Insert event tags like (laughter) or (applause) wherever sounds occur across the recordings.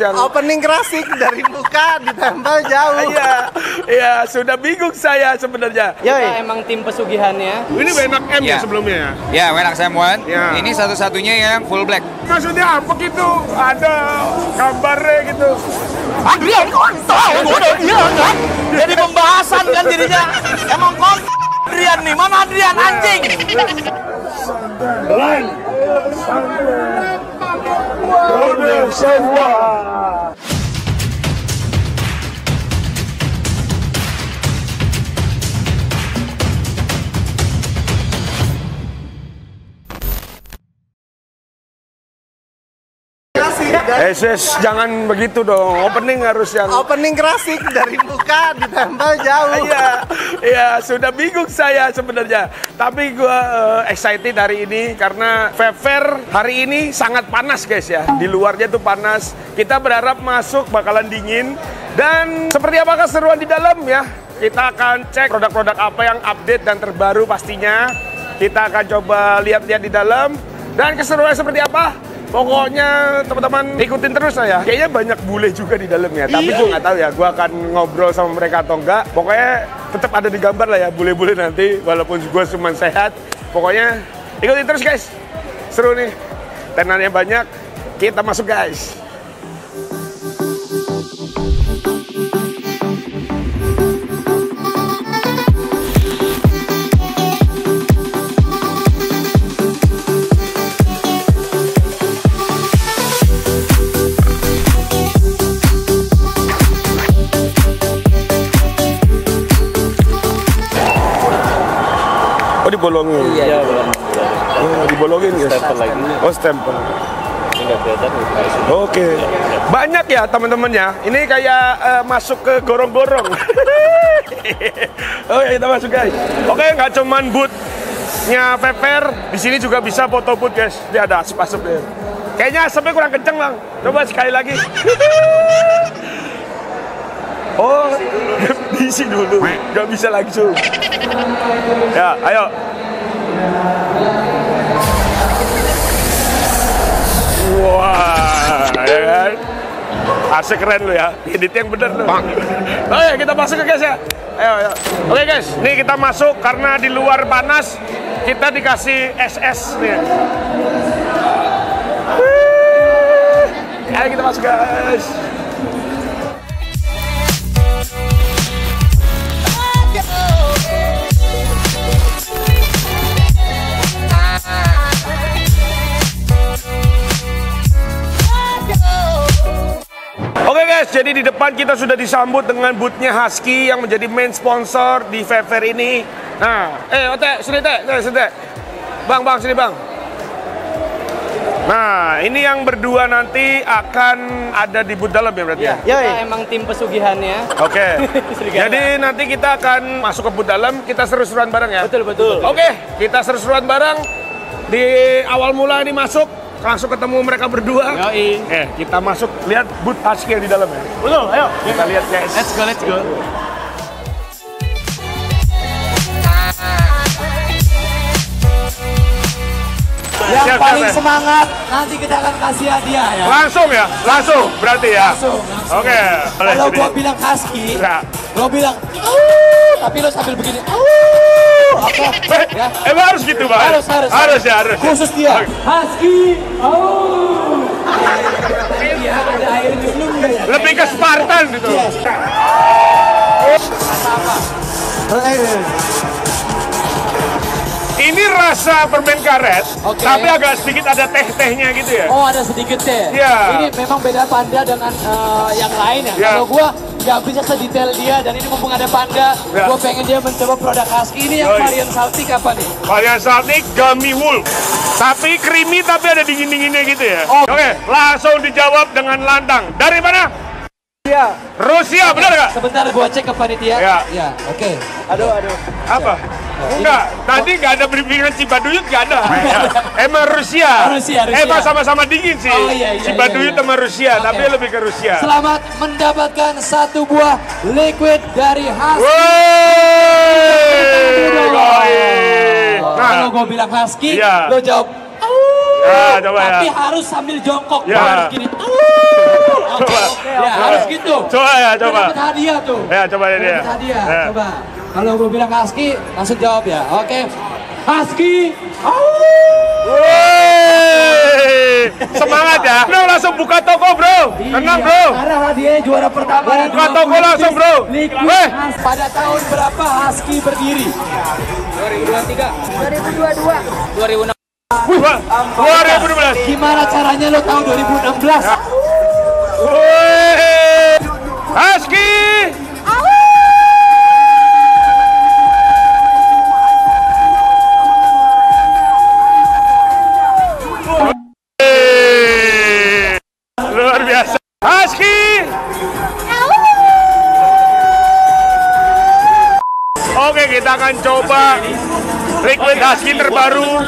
yang Opening klasik dari muka ditempel jauh. Iya, iya sudah bingung saya sebenarnya. Yoi. emang tim pesugihannya. Ini Benak M ya Iya. sebelumnya ya? Ya, Wenak Samuan. Ya. Ini satu-satunya yang full black. Maksudnya apa gitu? Ada gambarnya gitu. Adrian kontol, udah iya kan? Jadi pembahasan kan jadinya. Emang kontol Adrian nih, mana Adrian anjing? Klasik dari Eh, sis, jangan begitu dong. Opening harus yang opening klasik dari muka ditempel jauh. Iya, iya sudah bingung saya sebenarnya. Tapi gua eh, excited hari ini karena Fair hari ini sangat panas guys ya. Di luarnya tuh panas. Kita berharap masuk bakalan dingin dan seperti apa keseruan di dalam ya. Kita akan cek produk-produk apa yang update dan terbaru pastinya. Kita akan coba lihat-lihat di dalam dan keseruan seperti apa. Pokoknya teman-teman ikutin terus saya. Kayaknya banyak bule juga di dalam ya. Tapi gue nggak tahu ya. Gue akan ngobrol sama mereka atau enggak. Pokoknya tetap ada di gambar lah ya bule-bule nanti. Walaupun gue cuma sehat. Pokoknya ikutin terus guys. Seru nih. Tenannya banyak. Kita masuk guys. Dibolongin. Iya, belum. Oh, dibolongin ya. Stempel lagi. Oh stempel. Oke. Banyak ya teman-teman ya. Ini kayak eh, masuk ke gorong-gorong. (laughs) Oke kita masuk guys. Oke nggak cuman bootnya Pepper, di sini juga bisa foto boot guys. Dia ada asap-asap ya. Kayaknya asapnya kurang kenceng bang. Coba sekali lagi. (laughs) Oh, (laughs) diisi dulu, nggak bisa langsung. Ya, ayo. Wah, ya kan? Asik keren lu ya. Edit yang bener tuh. Oke, kita masuk ke guys ya. Ayo, ayo. Oke guys, nih kita masuk karena di luar panas. Kita dikasih SS nih. Ayo kita masuk guys. Guys, jadi di depan kita sudah disambut dengan bootnya Husky yang menjadi main sponsor di Fair ini. Nah, eh Ote, sini Teh, sini, sini Teh. Bang, bang, sini bang. Nah, ini yang berdua nanti akan ada di boot dalam ya berarti ya? Kita Yoi. emang tim pesugihannya. Oke. (laughs) Serigala. Jadi nanti kita akan masuk ke boot dalam, kita seru-seruan bareng ya? Betul, betul. Oke, kita seru-seruan bareng. Di awal mula ini masuk, langsung ketemu mereka berdua. Yoi. Eh, kita masuk lihat boot Husky yang di dalam ya. Betul, ayo. Kita lihat guys. Let's go, let's go. Yang Siap, paling siap, ya. semangat nanti kita akan kasih hadiah ya. Langsung ya, langsung berarti ya. Langsung, langsung. Oke. boleh, Kalau gua bilang husky, Ya. gua bilang tapi lo sambil begini. "Auuu." Eh, Ya. Emang harus gitu bang? Harus, harus. Harus ya, harus. Khusus dia. Husky. "Auuu." Iya, ada air minum nggak ya? Lebih ke Spartan gitu. Eh, Ini rasa permen karet, Oke. tapi agak sedikit ada teh-tehnya gitu ya. Oh ada sedikit deh. Iya. Ini memang beda panda dengan eh, yang lain ya. Iya. Kalau gua nggak bisa sedetail dia dan ini mumpung ada panda, Iya. gua pengen dia mencoba produk husky ini yang Yoi. varian salty apa nih? Varian saltik gummy wolf. Tapi creamy tapi ada dingin-dinginnya gitu ya. Oh. Oke, langsung dijawab dengan lantang. Dari mana? Iya. Rusia, benar nggak? Sebentar gua cek ke panitia. Ya. Ya, oke. Aduh, aduh. Apa? Enggak, tadi nggak ada briefingan Cibaduyut nggak ada. (laughs) Emang Rusia. Rusia, Rusia. Emang sama-sama dingin sih. Oh, iya, iya, Cibaduyut iya, iya. sama Rusia, Oke. tapi lebih ke Rusia. Selamat mendapatkan satu buah liquid dari husky. Woi, baik. Kalau Nah, gua bilang husky, Iya. lo jawab. ya coba ya. Tapi harus sambil jongkok, Ya. harus gini. Coba. tuh. Coba ya, coba. Dapat hadiah tuh. Ya, coba ini dia. Dapat hadiah. Ya. Coba. Kalau gue bilang Husky, langsung jawab ya. Oke. Husky. Woi, semangat ya. Bro, langsung buka toko, bro. Tenang, Iya, bro. Karena hadiahnya juara pertama Buka dua toko langsung, bro. Weh. Pada tahun berapa Husky berdiri? 2022. Wah, 2012. Gimana caranya lo tahu 2016? Husky terbaru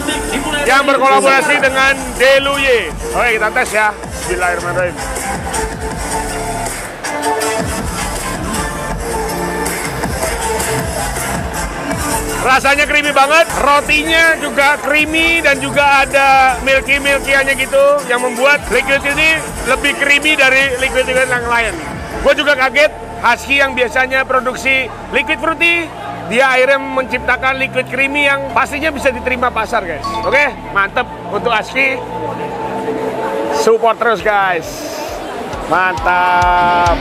yang berkolaborasi dengan Deluye. Oke, kita tes ya. Bismillahirrahmanirrahim. Rasanya creamy banget, rotinya juga creamy dan juga ada milky-milkyannya gitu yang membuat liquid ini lebih creamy dari liquid-liquid yang lain. Gue juga kaget, Husky yang biasanya produksi liquid fruity, dia akhirnya menciptakan liquid creamy yang pastinya bisa diterima pasar guys. Oke, mantep untuk Husky. Support terus guys. Mantap.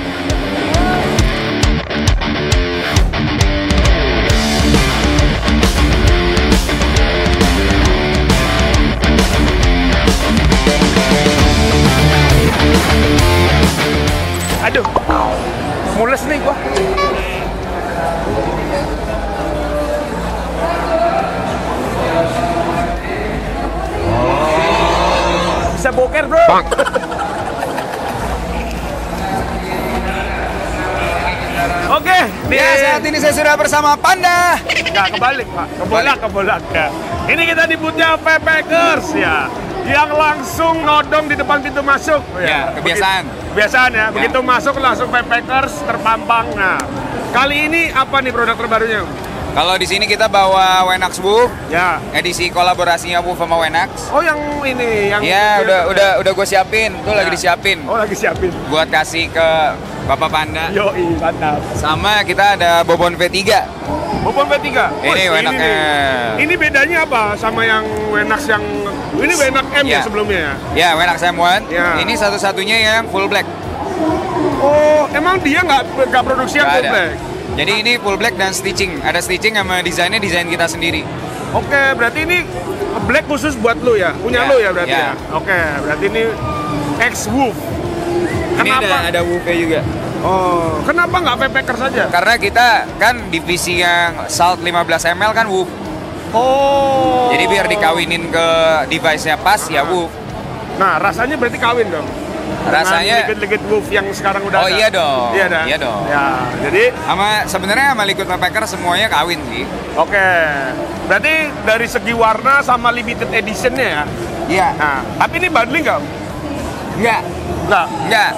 Bersama Panda. Nggak kebalik pak, kebolak kebolak ya. Ini kita di boothnya Pepekers ya, yang langsung nodong di depan pintu masuk. Ya, kebiasaan. Begitu- kebiasaan ya. Begitu masuk langsung Pepekers terpampang. Nah, kali ini apa nih produk terbarunya? Kalau di sini kita bawa Wenax Wolf, Ya. edisi kolaborasinya Wolf sama Wenax. Oh yang ini yang. Ya, udah udah udah gue siapin, tuh lagi Ya. disiapin Oh lagi siapin. buat kasih ke Bapak Panda. Yoi mantap. Sama kita ada Bobon V3. Bobon V3. Ini Wih, Wenaknya. nih. Ini bedanya apa sama yang Wenax yang ini Wenax M ya, Ya. sebelumnya ya? Ya, Wenax M1. Ya. Ini satu-satunya yang full black. Oh, emang dia nggak nggak produksi yang full ada. black? Jadi ini full black dan stitching. Ada stitching sama desainnya desain kita sendiri. Oke, berarti ini black khusus buat lo ya? Punya Ya, lo ya berarti ya? ya. Oke, berarti ini X Wolf. Ini Kenapa? ada ada Wolf-nya juga. Oh, kenapa nggak Packer saja? Karena kita kan divisi yang Salt 15 ml kan Wolf. Oh. Jadi biar dikawinin ke device-nya pas ya Wolf. Nah, rasanya berarti kawin dong. Rasanya- liquid-liquid Wolf yang sekarang udah Oh, ada. iya dong. Iya dah. Iya dong. Ya, jadi Sama sebenarnya sama liquid packer semuanya kawin sih. oke. Berarti dari segi warna sama limited editionnya ya. Iya. Nah, tapi ini bundling nggak? Enggak. Nggak. Enggak.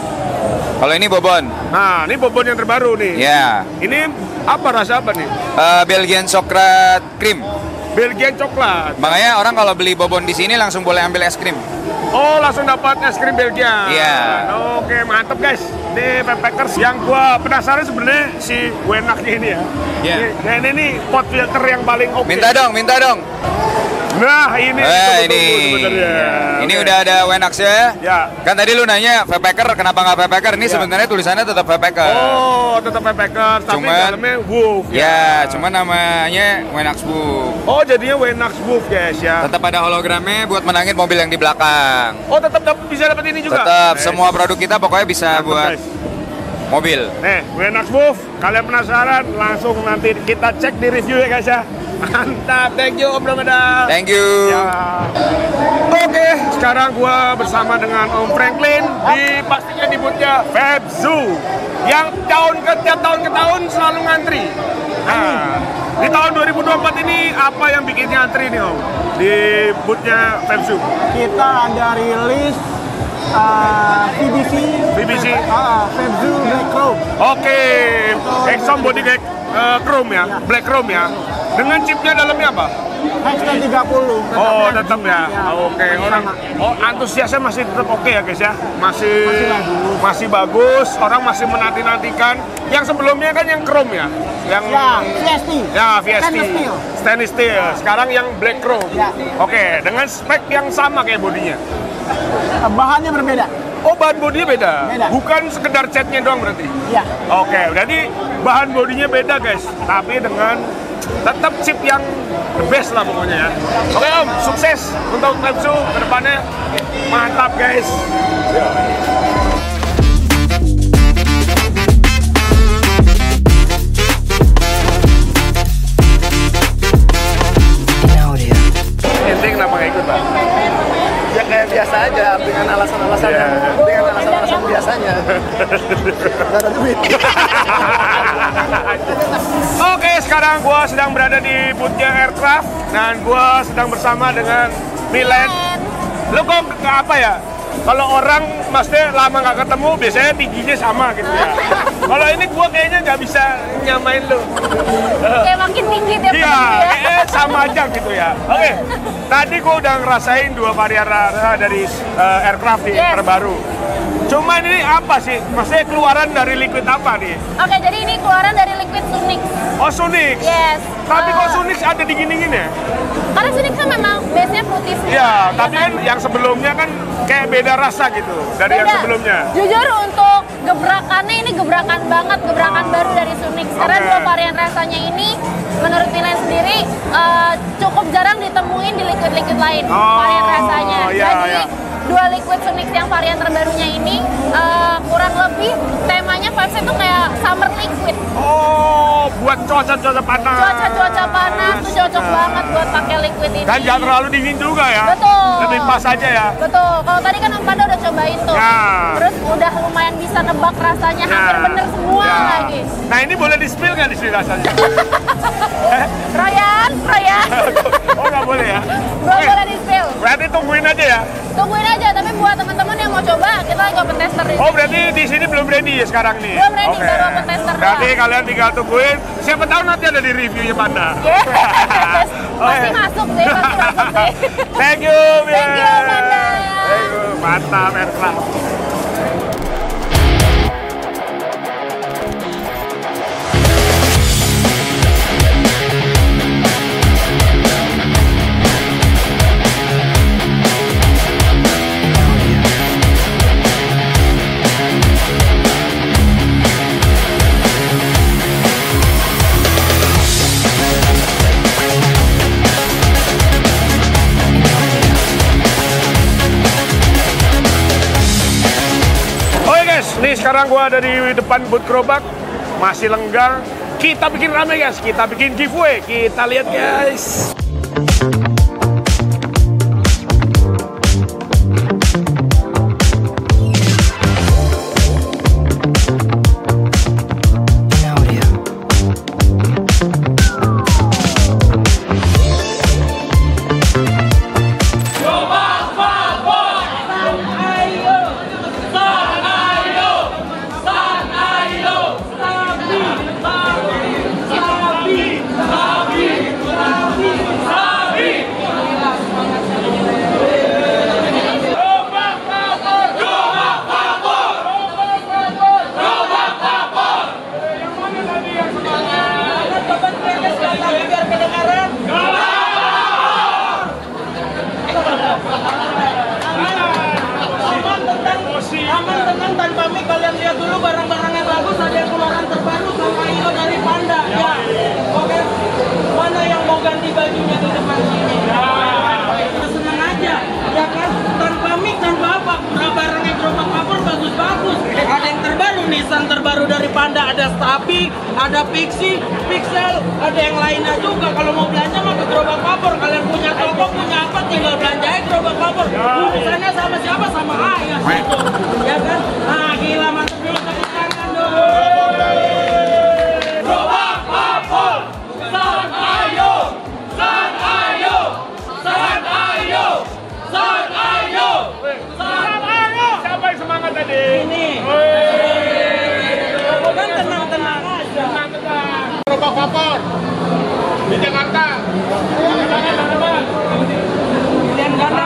Kalau ini Bobon. Nah, ini bobon yang terbaru nih. Ya. Ini apa rasa apa nih? Eh, Belgian Chocolate Cream. Belgian coklat. Makanya orang kalau beli Bobon di sini langsung boleh ambil es krim. Oh, langsung dapat es krim Belgia. Iya. Oke, mantep guys. Ini Packers yang gua penasaran sebenarnya si Wenaknya ini ya. Iya. Ini- Dan ini nih pot filter yang paling oke. Minta dong, minta dong. Nah, ini Eh, ini. sebenarnya. Ini Oke. udah ada Wenax ya. Ya. Kan tadi lu nanya Packer kenapa nggak Packer? Ini Ya. sebenarnya tulisannya tetap Packer. Oh, tetap Packers, tapi Cuman- dalamnya Wolf Ya, cuma namanya Wenax Book. Oh, jadinya Wenax Wolf guys ya. Tetap ada hologramnya buat menangin mobil yang di belakang. Oh, tetap dap- bisa dapat ini juga. Tetap Eh, semua produk kita pokoknya bisa mantep, buat guys. mobil. Nih, Wenax Wolf, kalian penasaran? Langsung nanti kita cek di review ya guys ya. Mantap, thank you Om Ramadan. Thank you. Ya. Oke, sekarang gua bersama dengan Om Franklin di pastinya di boothnya Fab Zoo yang tahun ke tiap tahun ke tahun selalu ngantri. Nah, di tahun 2024 ini apa yang bikin ngantri nih Om di boothnya Fab Zoo? Kita ada rilis uh, BBC BBC. Ah, Febzu Black Crow. Oke, Exxon Body Black eh, Chrome ya, Black Chrome ya. Dengan chipnya dalamnya apa? Hexter 30. tetap Oh, tetap ya. Ya, Oke, masih orang oh antusiasnya masih tetap oke ya, guys ya. Masih Masih bagus. masih bagus, orang masih menanti-nantikan. Yang sebelumnya kan yang chrome ya. Yang Ya, VST. Ya, VST. Stainless steel. Stainless steel. Sekarang yang black chrome. Ya. Oke, dengan spek yang sama kayak bodinya. Bahannya berbeda. Oh, bahan bodinya beda. Beda. Bukan sekedar catnya doang berarti. Ya. Oke, jadi bahan bodinya beda guys, tapi dengan tetap chip yang the best lah pokoknya ya. Oke Om, sukses untuk Pepsu ke depannya. Mantap guys. Ente kenapa nggak ikut, Pak? Ya kayak biasa aja dengan alasan-alasan dengan Gak ada duit. Oke, sekarang gua sedang berada di bootnya aircraft dan gua sedang bersama dengan Milen. Lo kok ke apa ya? Kalau orang maksudnya lama nggak ketemu, biasanya tingginya sama gitu ya. (laughs) Kalau ini gua kayaknya nggak bisa nyamain lo. Kayak makin tinggi tiap Iya, ya. kayaknya sama aja gitu ya. Oke, tadi gua udah ngerasain dua varian dari eh, aircraft nih, Yes. terbaru. Cuman ini apa sih? Maksudnya keluaran dari liquid apa nih? Oke, jadi ini keluaran dari liquid Sunix. Oh, Sunix. Yes. Tapi Eh, kok Sunix ada dingin-dingin ya? Karena Sunix kan memang base-nya putih semua. Iya, ya tapi kan yang sebelumnya kan kayak beda rasa gitu dari yang Beda. sebelumnya. Jujur untuk gebrakannya ini gebrakan banget, gebrakan baru dari Sunix. Karena Oke. dua varian rasanya ini menurut Milen sendiri eh, cukup jarang ditemuin di liquid-liquid lain Oh, varian rasanya. iya, Jadi iya. Dua liquid Sunix yang varian terbarunya ini eh, kurang lebih temanya vibes itu kayak summer liquid. Oh, buat cuaca-cuaca panas. Cuaca-cuaca panas tuh cocok banget buat pakai liquid ini. Dan jangan terlalu dingin juga ya. Betul. Lebih pas aja ya. Betul. Kalau tadi kan Om Panda udah cobain tuh. Ya. Terus udah lumayan bisa nebak rasanya Ya. hampir bener semua Ya. lagi. Nah ini boleh di spill nggak di sini rasanya? (laughs) Royan, Royan. (laughs) tester di Oh berarti di sini belum ready ya sekarang nih? Belum ready, Oke. baru open tester Berarti doang. kalian tinggal tungguin. Siapa tahu nanti ada di reviewnya Panda. Yes. (laughs) Pasti Oke. masuk sih, pasti masuk sih. (laughs) Thank you, Thank you. Panda. Thank you. Mantap, aircraft. Nih sekarang gua ada di depan booth gerobak, masih lenggang. Kita bikin rame guys, kita bikin giveaway. Kita lihat guys. Ada Stapi, ada Pixie, Pixel, ada yang lainnya juga. Kalau mau belanja mah ke gerobak kapur. Kalian punya toko punya apa tinggal belanja aja gerobak kapur. Urusannya sama siapa sama ayah gitu. Ya kan? Ah gila mantap dulu Bogor, di Jakarta, di mana-mana. Pilihan ganda.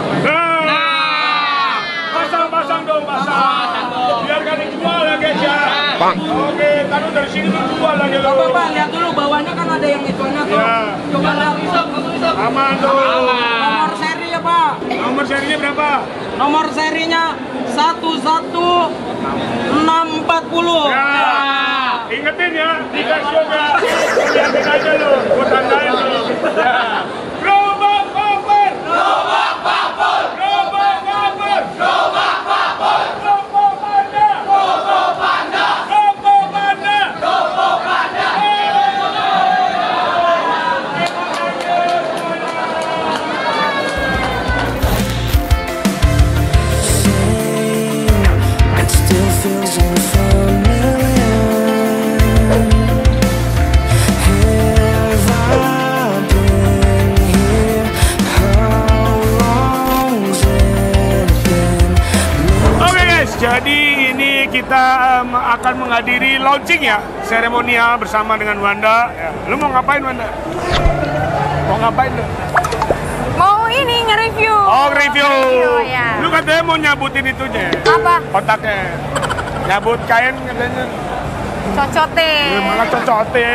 ya. Oke, kan dari sini jual lagi Gak lo. apa-apa, lihat dulu bawahnya kan ada yang ituannya tuh. Ya. Coba lihat. Aman tuh. Nomor seri ya Pak. Nomor serinya berapa? Nomor serinya 11640. Ya. Ingetin ya, di Facebook ya. Lihatin aja lo, gua tandain lo. Ya. Kita em, akan menghadiri launching ya, seremonial bersama dengan Wanda. Ya. Lu mau ngapain Wanda? Mau ngapain lu? Mau ini nge-review. Oh review. ya. Lu katanya mau nyabutin itunya, Apa? kotaknya. Nyabut kain katanya. Cocote. Ya, malah cocote.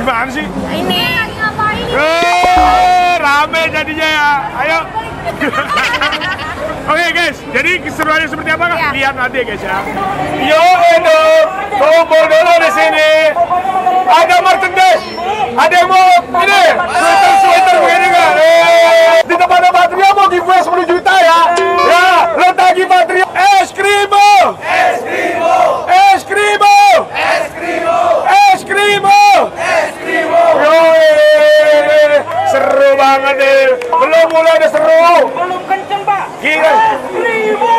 Gimana sih? Ini lagi ngapain? Eh, rame jadinya ya. Ayo. (laughs) Oke guys, jadi keseruannya seperti apa kak? Iya. Lihat nanti ya guys ya. Yo Edo, kumpul dulu di sini. Ada merchandise, ada yang mau ini sweater sweater begini kan? Di tempat Patria mau giveaway 10 juta ya. Ya, lo tagih Patria. Es krimo. Es krimo. Es krimo. Es krimo. Es krimo. Es krimo. Yoi, seru banget deh. Belum mulai udah seru. Belum kenceng Pak. Gila. Ribu.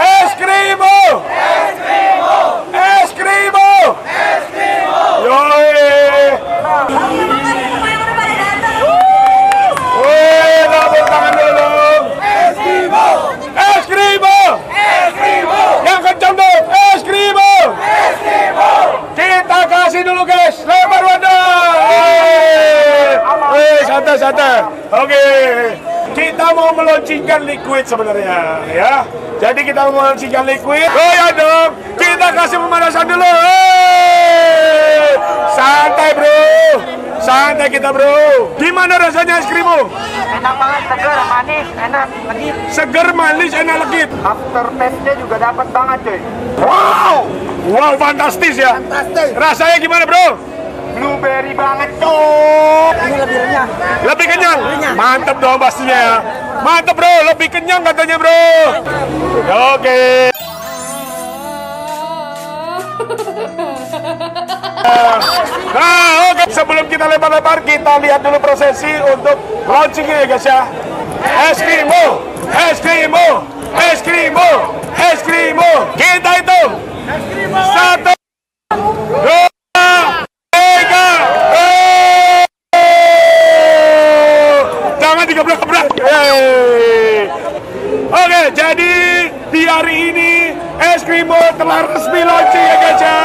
Es krimo! Es krimo! Es krimo! Es krimo! Yoi! Wih, tepuk tangan dulu dong. Es krimo! Es krimo! Es krimo! Yang kencang dong, es krimo! Es krimo! Kita kasih dulu guys, lebar wadah! Wih, santai santai. Oke, kita mau meluncurkan liquid sebenarnya, ya. Jadi kita mau meluncurkan liquid. Oh ya dong, kita kasih pemanasan dulu. Hei! Santai bro, santai kita bro. Gimana rasanya es krimo? Enak banget, segar, manis, enak, legit. Seger, manis, enak legit. After taste-nya juga dapat banget cuy. Wow, wow fantastis ya. Fantastis. Rasanya gimana bro? Blueberry banget cuy. Ini lebih renyah. Lebih kenyang? Mantep dong pastinya ya. Mantep bro, lebih kenyang katanya bro. Oke. (laughs) Nah, oke. Sebelum kita lebar-lebar, kita lihat dulu prosesi untuk launchingnya ya guys ya. Es krimo, es krimo. Kita itu. Satu, dua, tiga. Eh. Jangan digebrak-gebrak. Yeay. Oke, jadi di hari ini es krimo telah resmi launching ya guys ya.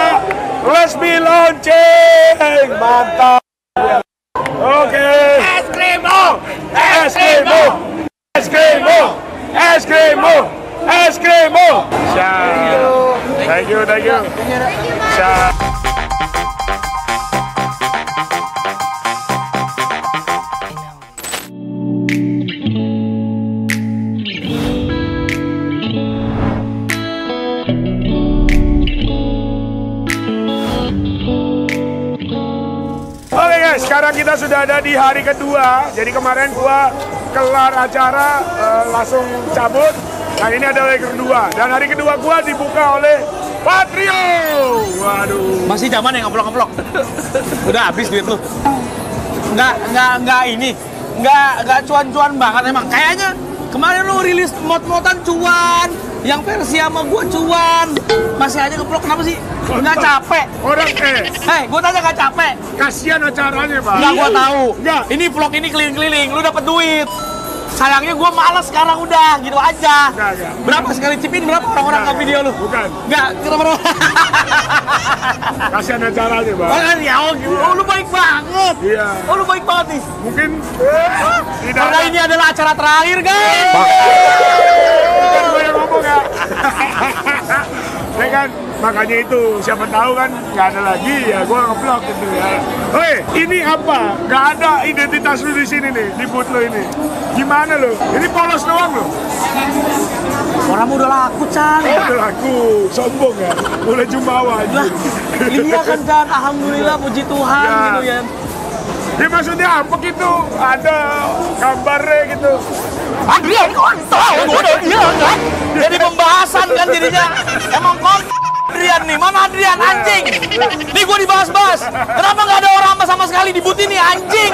Resmi launching. Mantap. Oke. Es krimo. Es krimo. Es krimo. Es krimo. Es krimo. Siap. Thank you, thank you. Sudah ada di hari kedua. Jadi kemarin gua kelar acara eh, langsung cabut. Dan ini ada hari kedua. Dan hari kedua gua dibuka oleh Patrio. Waduh. Masih zaman yang ngeplok-ngeplok. Udah habis duit lu. Nggak, nggak, nggak ini. Nggak, nggak cuan-cuan banget emang. Kayaknya kemarin lu rilis mod-modan cuan. Yang versi sama gua cuan. Masih aja ngeplok kenapa sih? Nggak capek. Orang eh, Hei, gue tanya nggak capek. kasihan acaranya, Pak. Nggak gue tahu. Nggak. Ini vlog ini keliling-keliling, lu dapat duit. Sayangnya gue malas sekarang udah, gitu aja. Nggak, nggak. Berapa sekali cipin berapa orang-orang ke video lu? bukan. Nggak, kenapa? (laughs) Kasihan acaranya, Pak. Oh, ya, oh, gitu. Oh, lu baik banget. Iya. Oh, lu baik banget nih. Mungkin tidak Karena ada- ini adalah acara terakhir, guys. Bukan gue yang ngomong ya. (laughs) ya kan, makanya itu siapa tahu kan nggak ada lagi ya gue ngeblok gitu ya. Hei, ini apa? Nggak ada identitas lu di sini nih, di booth lu ini. Gimana lu? Ini polos doang lu? Orang udah laku, Chan. Oh, udah laku, sombong ya. Mulai jumawa aja. Iya kan, Chan. Alhamdulillah, puji Tuhan, Ya. gitu ya. Ya maksudnya apa gitu? Ada gambarnya gitu. Adrian kontol, gue udah iya kan? Jadi pembahasan kan jadinya. Emang kontol Adrian nih, mana Adrian anjing? Nih gue dibahas-bahas. Kenapa nggak ada orang sama sekali di booth ini anjing?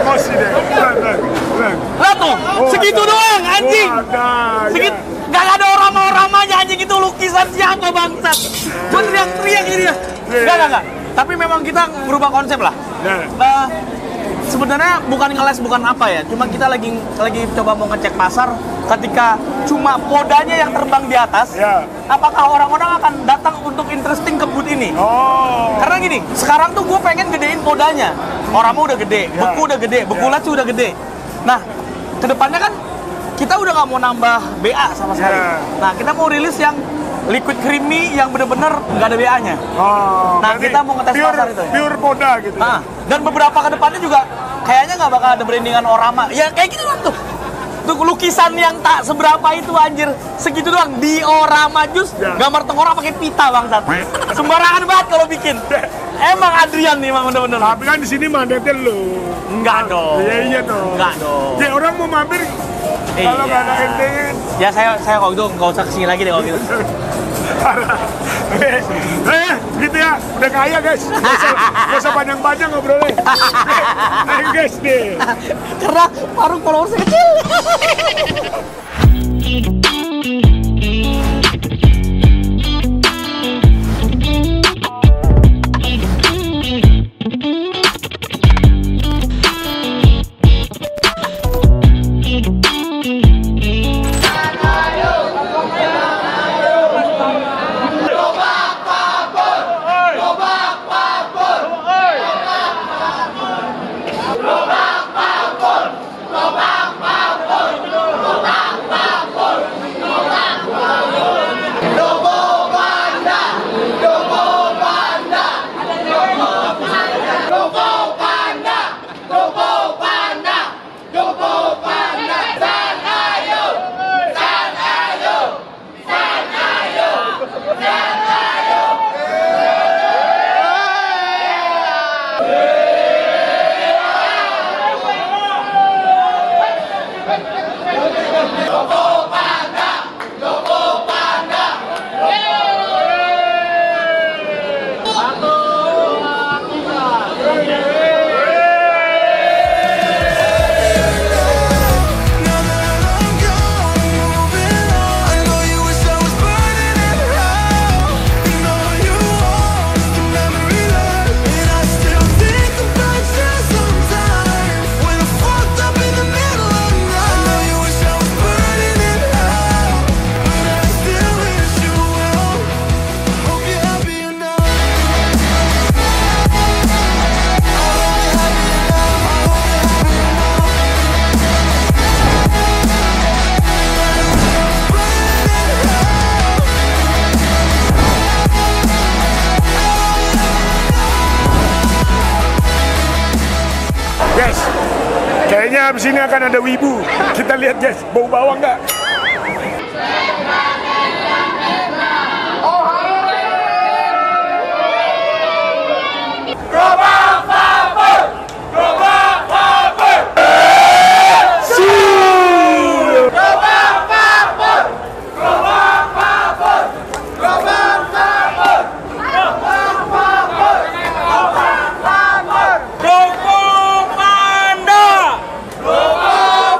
Emosi deh. Lihat tuh, segitu doang anjing. Oh, ada. Sedikit ya. nggak ada orang-orangnya anjing itu lukisan siapa bangsat? Gue teriak-teriak ini dia. Nggak nggak nggak. Tapi memang kita berubah konsep lah. Nah, sebenarnya bukan ngeles bukan apa ya, cuma kita lagi lagi coba mau ngecek pasar ketika cuma podanya yang terbang di atas, Ya. apakah orang-orang akan datang untuk interesting ke booth ini? Oh. Karena gini, sekarang tuh gue pengen gedein podanya. Orang udah gede, Ya. beku udah gede, beku lacu udah gede. Nah, ke depannya kan kita udah nggak mau nambah BA sama sekali. Ya. Nah, kita mau rilis yang liquid creamy yang bener-bener nggak ada BA-nya. Oh, Nah, kita mau ngetes pure, pasar itu ya? Pure poda gitu. Nah, dan beberapa ke depannya juga kayaknya nggak bakal ada brandingan orama. Ya kayak gitu lah tuh. Tuh lukisan yang tak seberapa itu anjir. Segitu doang. Diorama jus Ya. gambar tengkorak pakai pita bangsat. Sembarangan banget kalau bikin. Emang Adrian nih emang bener-bener. Tapi kan di sini mandatnya lu. Enggak dong. Iya iya dong. Enggak dong. Ya orang mau mampir kalau nggak ada Iya. ente kan. Ya saya saya kalau gitu nggak usah ke sini lagi deh kalau gitu. (laughs) eh, eh, gitu ya. Udah kaya guys. Gak usah, nggak usah panjang-panjang ngobrolnya. (laughs) Ayo guys deh. Karena warung followersnya kecil. (laughs) akan ada wibu. Kita lihat guys, bau bawang nggak?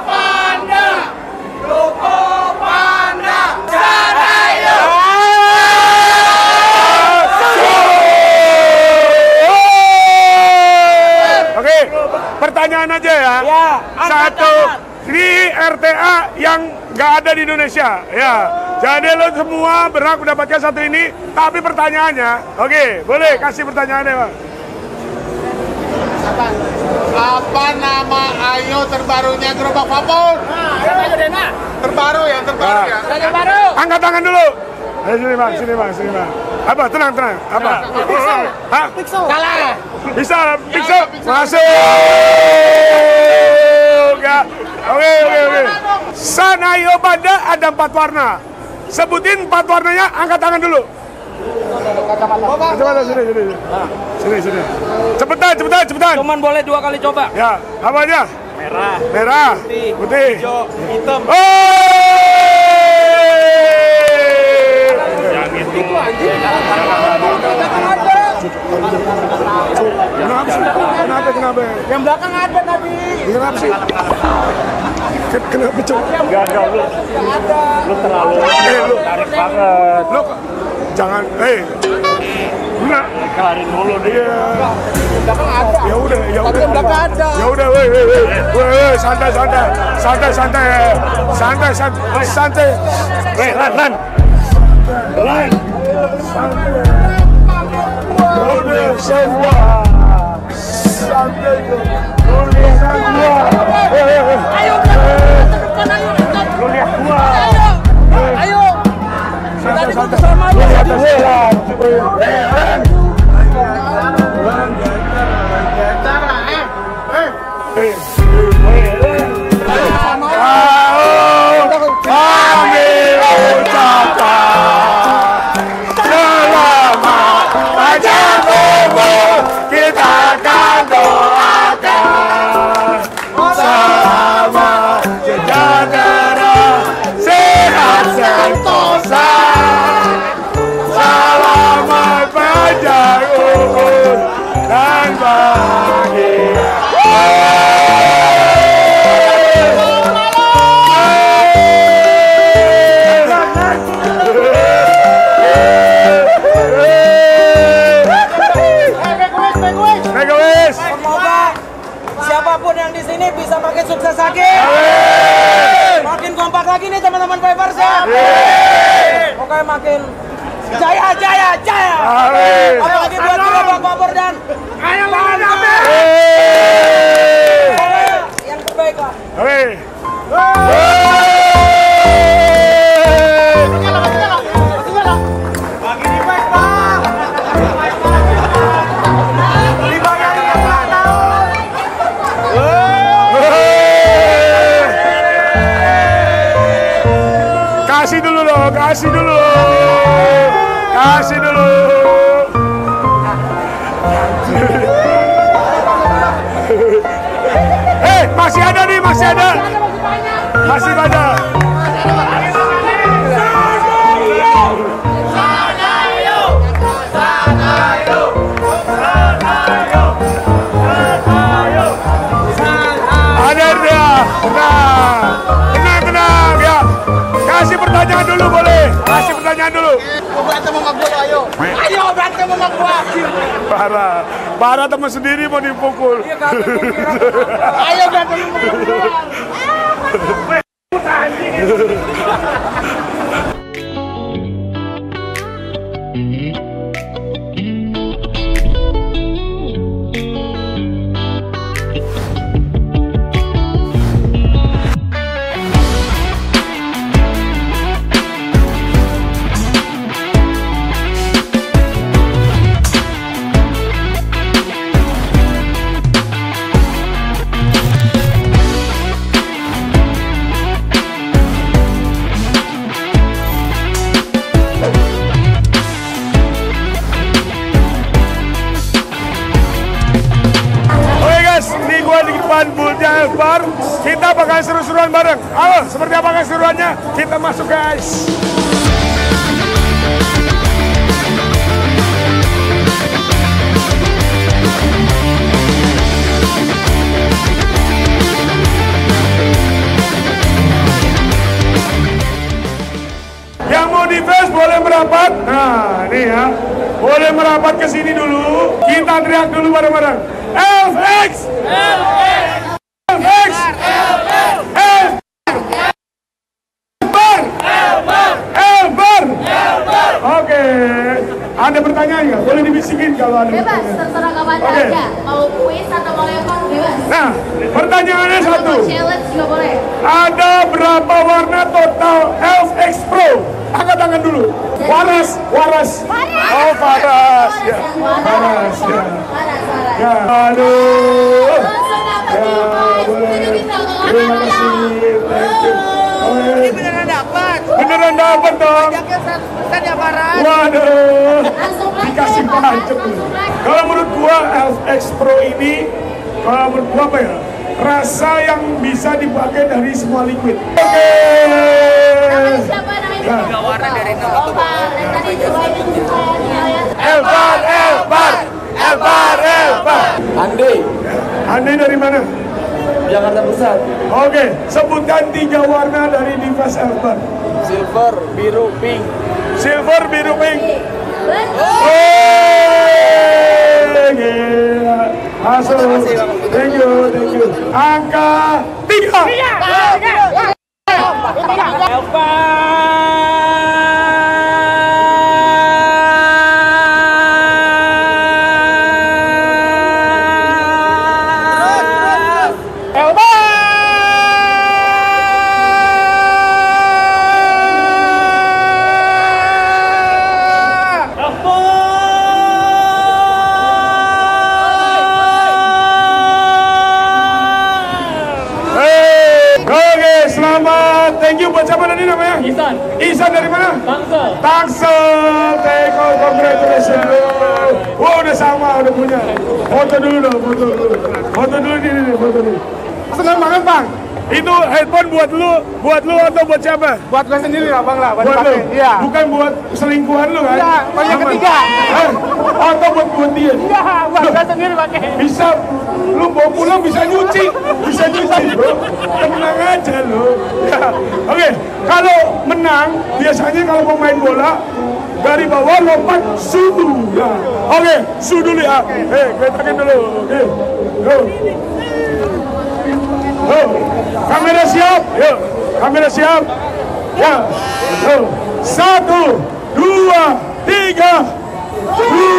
Panda. pertanyaan aja ya. Ya, angkat Satu tangan. di RTA yang nggak ada di Indonesia. Ya. Jadi lo semua berhak mendapatkan satu ini. Tapi pertanyaannya, oke, boleh kasih pertanyaannya, Bang. Apa nama Ayo terbarunya gerobak vapor? Terbaru ya, terbaru ya. Angkat tangan dulu. Eh, sini bang, sini bang, sini bang. Apa? Tenang, tenang. Apa? Hah? Kalah. Bisa, pixel. Masuk. Ya. Oke, oke, oke. Sanayo Banda ada empat warna. Sebutin empat warnanya, angkat tangan dulu. Kacamata sini, sini. Sini, sini. Cepetan, cepetan, cepetan. Cuman boleh dua kali coba. Ya, apa aja? Merah, Merah, putih, putih. hijau, hitam. Kenapa? Kenapa kenapa? Yang belakang ada tadi. Kenapa sih? Ken- Kenapa coba? Gak ada lu. Lu terlalu eh, lu. tarik banget. Lu jangan eh. Enggak. Kelarin dulu deh. Iya. Ya udah, ya udah. Ya udah, weh, weh, weh. Weh, weh, santai, santai. Santai, santai. Santai, santai. Santai. Weh, Lan, Lan. Lan. Santai. Ya udah, semua. Santai. Eh, eh, eh. Ayo, lihat gua. ayo. Lagi nih teman-teman Vipers ya. Pokoknya makin jaya jaya jaya. Amin. Apalagi buat gerobak vapor dan Ayo lawan pokoknya yang terbaik lah. Oke. Kasih dulu loh, kasih dulu. Kasih dulu. Eh, masih ada nih, masih ada. Masih banyak. Kasih pertanyaan dulu. Berantem sama gua ayo. Ayo berantem sama gua. Parah. Parah teman sendiri mau dipukul. Ayo berantem sama gua. (laughs) keseruannya? Kita masuk pertanyaannya satu. Ada berapa warna total Elf X Pro? Angkat tangan dulu. Waras, waras. Oh, Faras. Ya. Waras, ya. Waras, waras. Ya, aduh. Ya, boleh. Terima kasih. Thank you. Oke. Beneran dapat. Beneran dapat dong. Pajaknya 100% ya Farah. Waduh. Dikasih pajak. Kalau menurut gua Elf X Pro ini kalau menurut gua apa ya? Rasa yang bisa dipakai dari semua liquid. Oke. Namanya siapa namanya? Ya. Tiga warna dari enam itu. Saya. Elbar, Elbar, Elbar, Elbar. Ande, Anda dari mana? Jakarta Pusat. Oke, sebutkan tiga warna dari Divas Elbar. Silver, biru, pink. Silver, biru, pink. Oh, gila. Masuk. Thank you, thank you. Angka tiga. Hey. Buat lu atau buat siapa? Buat gue sendiri lah bang lah. Buat lu? Iya. Bukan buat selingkuhan lu kan? Iya, buat yang ketiga. Eh, atau buat buat dia? Iya, buat gue sendiri pakai. Bisa, lu bawa pulang bisa nyuci, bisa nyuci bro. Tenang aja lo. Ya. Oke, kalau menang biasanya kalau pemain bola dari bawah lompat sudu. Ya. Oke, sudu dulu ya. Eh, getakin dulu. Oke, go. Kamera siap. Yuk, kamera siap. Ya. Satu, dua, tiga. Dua.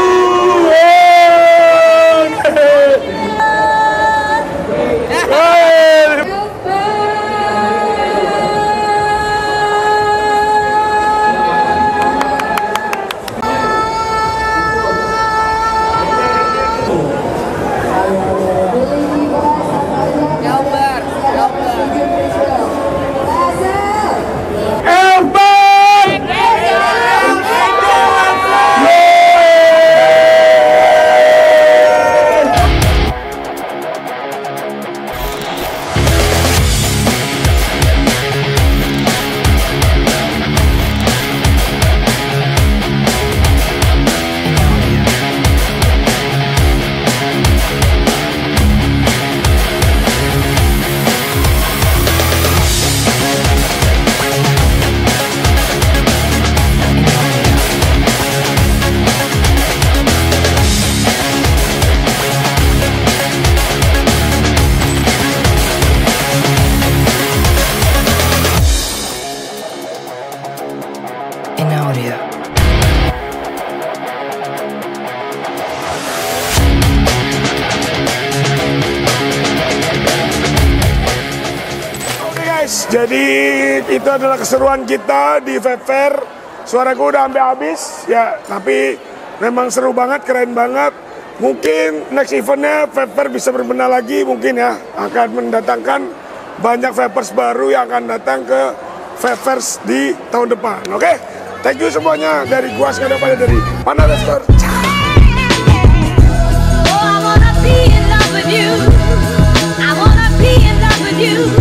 adalah keseruan kita di Fair. Suara gue udah sampai habis ya, tapi memang seru banget, keren banget. Mungkin next eventnya Fair bisa berbenah lagi, mungkin ya akan mendatangkan banyak vapers baru yang akan datang ke vapers di tahun depan. Oke, okay? thank you semuanya dari gua sekali pada dari Panadestor. Oh, you.